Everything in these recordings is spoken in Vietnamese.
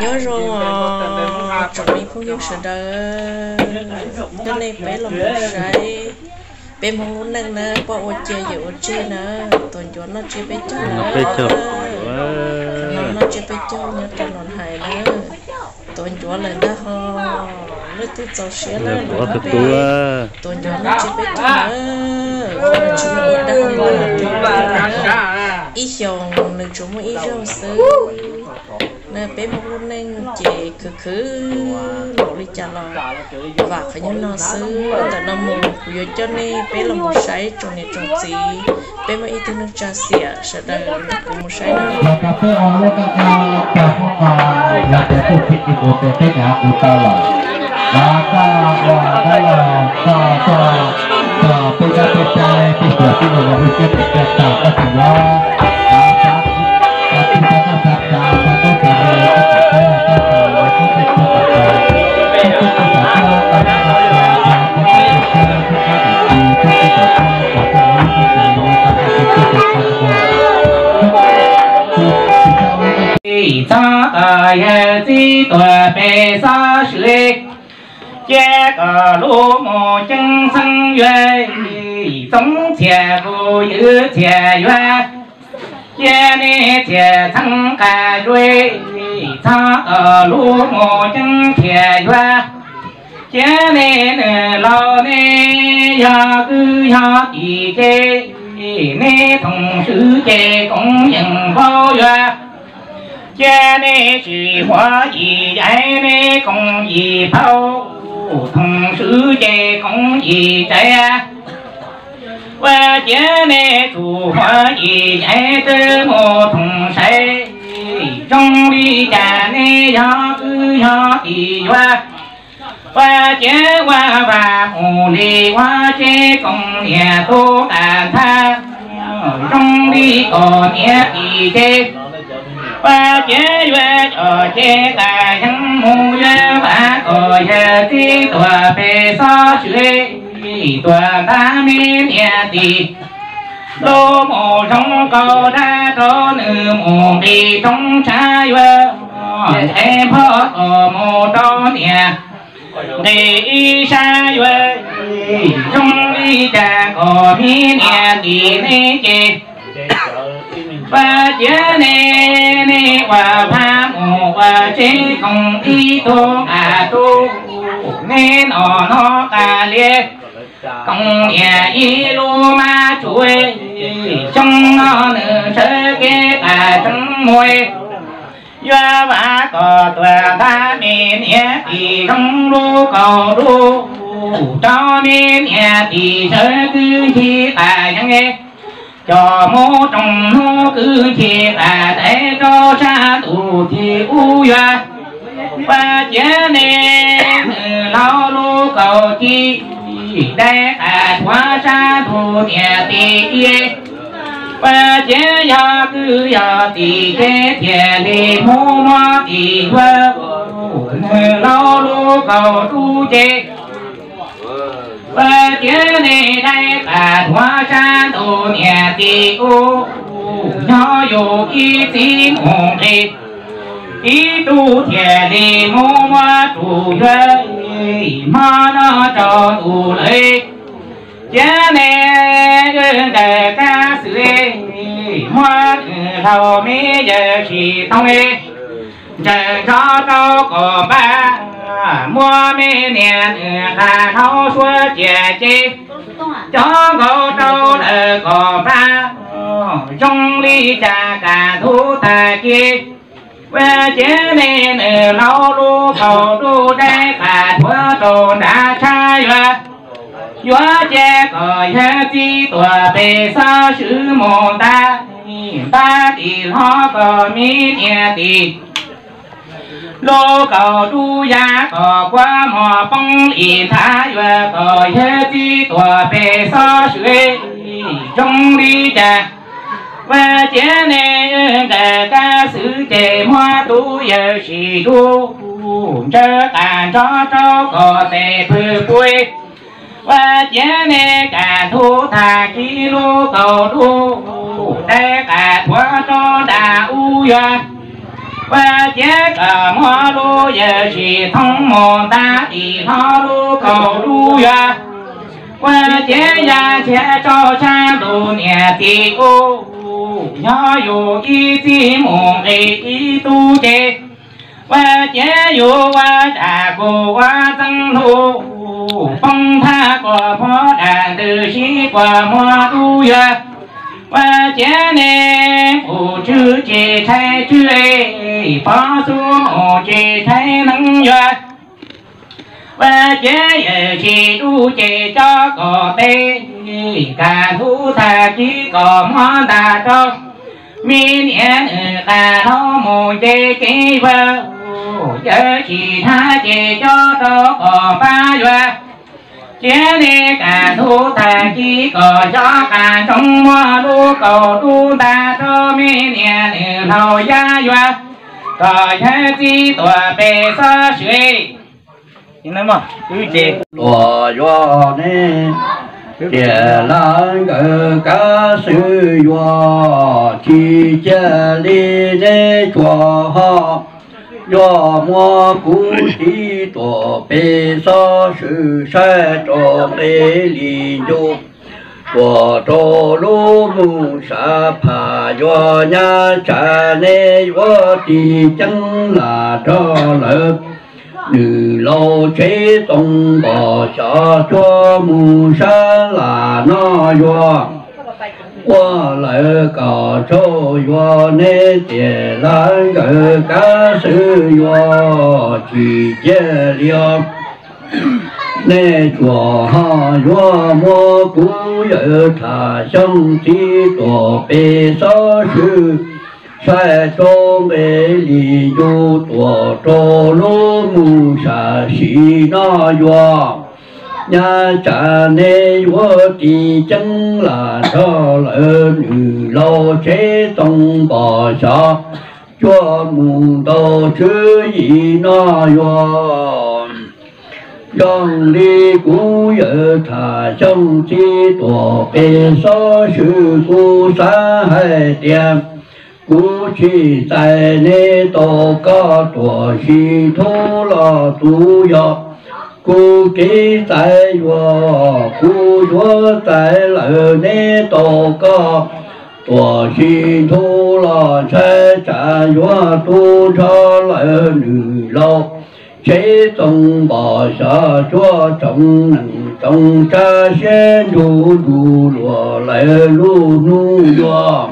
nhớ rồi. Chuẩn bị không yêu sự đó cho nên bé là một cái bé mong muốn năng nè qua ô chơi dự ô chơi nè tuần chỗ nó chơi bé chơi nè nó. nó chơi bé chơi nhớ cho nó hài nè tuần chỗ lên đó ho. Nó tu giàu xía nè nó bé tuần chỗ nó chơi bé chơi nè chúng mình đã không làm được ít dòng được chúng mình ít dòng sư. Nè bé một lúc nên chị cứ cứ nỗ đi trả lo và phải nhớ nó sư tại nó mù vừa cho nên bé là một sấy trong này trong gì bé mà ít nước trà xỉa sẽ đây cũng một sấy nữa. Là của ta là. Và ta và đây là ta ta ta bây giờ bây giờ bây giờ bây giờ bây giờ bây giờ ta ta thành cha ye chi tuệ bề sa suy chế cả lô mồ chân sinh yuệ sống chia cô giữ chia yuệ chế ni chia thân cả yuệ cha ở lũ mồ chân chia yuệ chế ni nè lo ni ya cứ ya ý chế ni thông sư chế cũng nhận bao yuệ cha nê chỉ hóa gì giải nê công gì phao thông sư chê công gì trẻ và cha nê chủ hóa gì giải tư mô thông say trong đi cha nê do cứ do thì hoa và chế hoa và mù lì hoa chế công nhà tô đàn tha trong đi có nghĩa thì chế ba chế về ở chế tài nhân mu ye ba ở ye ti tòa bề sa suy tòa ta mi nhà ti đô mồ trong cầu đa cho nữ mồ đi trong trái vơ em phó ở mồ đó nhà để y sa về trong đi cha có mi nhà ti nê chê và chế nê nê và pha mù và chế không y tô. À tô nê nọ nó cà liê công nhà y lu ma chuối trong nó nữ sơ kê à trong môi do và có tòa ta bên nhé thì trong lu cầu lu cho bên nhé thì sơ cứ chi à nhang nghe cho mô trong nô cứ chi à để cho xa tù thì u ya ba chế nè lao lu cầu chi, để à thoa xa tù nhà tì ba chế ya cứ ya tì chế chế lì mô ma tì vơ. Lao lu cầu tu chế và chế này đây cả thoa cha nhà tì u nhỏ yo y tín hồn đi ý tu thiệt đi mô ma tu thuê ma nó cho tu lấy chế nè gương đề ca sư hoa thầu giờ chỉ tông đi chờ cho đâu có ba mua mi niệm là thâu xua chè chi. Cho có trâu đỡ cỏ ba ờ, trong ly trà cả thu ta kia về chế nên ở lâu lu cầu lu đây cả thua đồ đã trai và Yua che cờ hệ chi tòa bề sa sư môn ta. Ta đi lo cờ mi nhẹ đi lô cầu tu gia có qua mò bông y tha và có hê chi tòa bề sa suy trong đi trà. Và chế nê cả ca sử chế hoa tu giờ sĩ tu chớ cả cho cho có thể phư quê. Và chế nê cả thu thà chi lô cầu tu để cả thoa cho đà u ya và chế cả mô lô giờ chỉ thông mô ta đi thọ lô cầu lô ya. Và chế ya chế cho cha lu nhẹ thì ô nhỏ dù y ti mồ y tu chế và chế dù và trả cô và tăng thu phong tha của phó đàn từ sĩ của mô lu ya và chế nè phụ chữ chế thay chữ ê phó su mồ chế thay nắng doa và chế ở chế đu chế cho có tê cả thu thà chỉ có mó đà cho. Mi nhẹ cả nó mù chế kế vơ giờ chỉ tha chế cho đó có ba doa chế đi cả thu ta chi cờ cho cả trong mơ đu cầu tu ta cho mi nè nè lâu gia doa cờ cha chi tòa bề sa suy. Nhìn thấy mà chú chị tòa doa nè chế lan cờ cá sư doa chi chế đi để chùa họ doa mua cú chi 我悲上雪山，我美丽哟，我坐罗布沙盘，我念着那我的经拉着勒，你老吹东巴，我坐木沙拉那哟。我来告诉我月，那爹来个干 水月，举节了。那桌上月末不有茶想，几多悲伤事。山中美丽有多少罗，暮山西那远。nhà cha nê vô trì chân là cho lỡ nữ lô chế tông bỏ xa cho mùng đồ chứ gì nó vô. Dòng đi cũ giờ thả trong chi tổ bề so sự cũ xa hai tiệm cú chỉ tại nê tổ có tổ si thu lo tu yo cô kỳ tại vò, cô chúa tại lợi nê tổ co. Tổ si thu lò xe trả chúa, tu cho lợi nữ lâu chế tông bỏ xa chúa trong nặng trong cha xe đủ đủ lùa lại lu nu đùa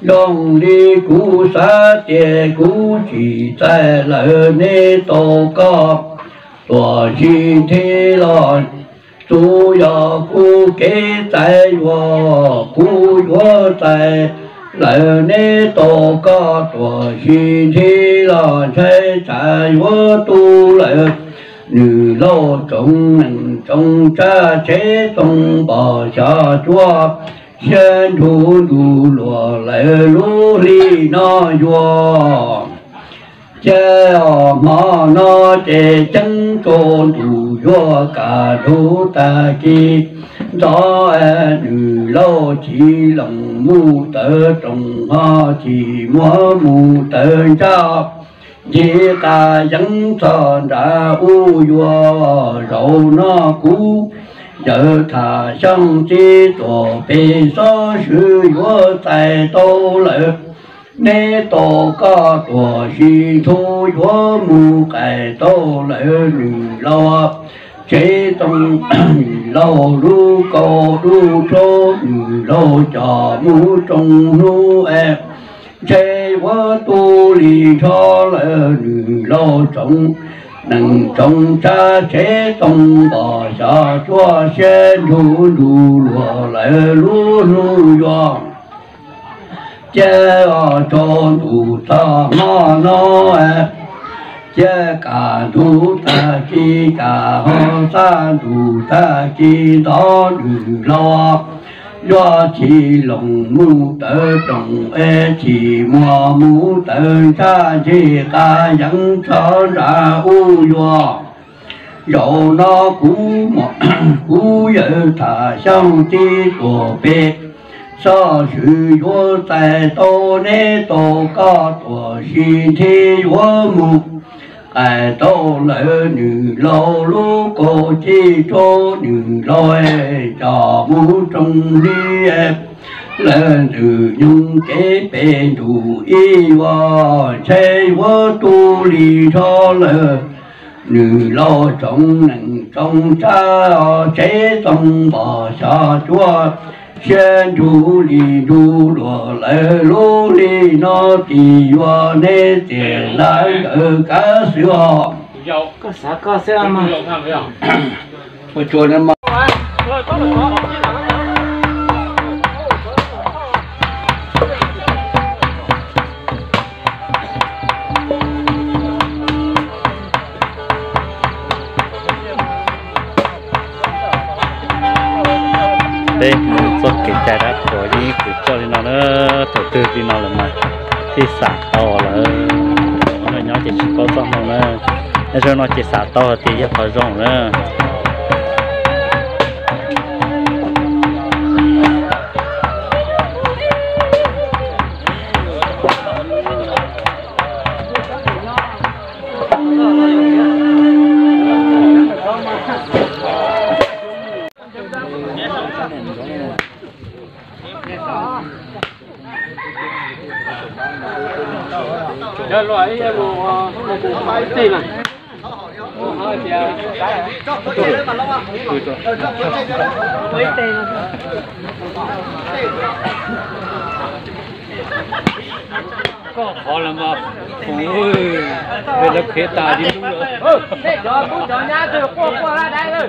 dòng đi cú xa tiề cú chỉ tại lợi nê tổ co. 多西天了，主要不给在我不我在了你多高，多西天了才在我都了。女老中能种这这种把下做。先出路落来路里那远， chê họ nó để chân côn đủ vô cả đủ ta chi. Đó nữ e lô chỉ lòng mu tơ trồng ho chỉ múa mu tơ cho. Chỉ ta vẫn cho đã u vô rậu nó cú. Giờ thả sông chi tổ bê so sư vô tài tô lợi nê tổ ca tổ si thu chúa mù cải tô lễ lì lo. Chế tông lâu lu cầu lu chô lâu trò mù trong lu em chế vỡ tu lì cho lễ lì lo trong nâng trong cha chế tông bỏ xa chúa xe lu lu lùa lễ lu lu doang chớ cho đủ cho nó nó e. chớ cả đủ ta chi, cả ho ta đủ ta chi, đó đủ lo. Do chỉ lòng mu tơ trồng e chỉ mùa mu tơ cha chi, ta vẫn cho ra u do dầu nó cú một cú vợ thả sau chi của bê 少许我在多内多高多心体我目。爱到了女老路过几座女老哎，家母中里哎，人就用给变主意哇，在我肚里头了。女老总能种茶，这种把下桌。 先主里主罗来罗里那地方那点来个干什么？干啥干啥嘛？我做的嘛。 đây cho cái trái đất của những cái cho nên nó nó đầu tư thì nó là mà thì xả to là nó nhỏ chỉ có trong nó nữa nên rồi nó chỉ xả to thì rất khó rộng nữa Rồi loại cái bộ bộ phải tiền à. Hơi thì Mấy tiền có khó lắm mà ôi về lớp khế tà đi đúng rồi ừ thế giờ cũng cho nhà từ qua qua ra đây rồi